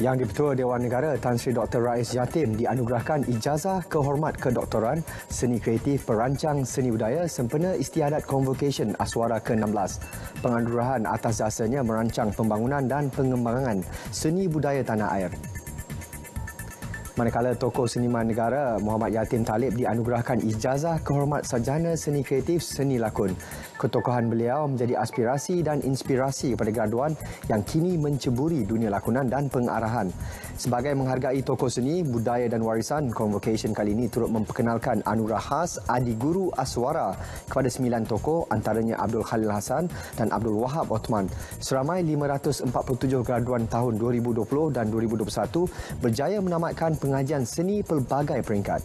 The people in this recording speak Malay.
Yang di-Pertua Dewan Negara Tan Sri Dr. Rais Jatim dianugerahkan ijazah kehormat kedoktoran Seni Kreatif Perancang Seni Budaya sempena Istiadat Convocation Aswara ke-16. Penganugerahan atas jasanya merancang pembangunan dan pengembangan seni budaya tanah air. Manakala tokoh seniman negara Muhammad Yatin Talib dianugerahkan ijazah kehormat sarjana seni kreatif seni lakon. Ketokohan beliau menjadi aspirasi dan inspirasi kepada graduan yang kini menceburi dunia lakonan dan pengarahan. Sebagai menghargai tokoh seni, budaya dan warisan, Convocation kali ini turut memperkenalkan anugerah khas Adi Guru Aswara kepada sembilan tokoh antaranya Abdul Khalil Hassan dan Abdul Wahab Othman. Seramai 547 graduan tahun 2020 dan 2021 berjaya menamatkan pengajian seni pelbagai peringkat.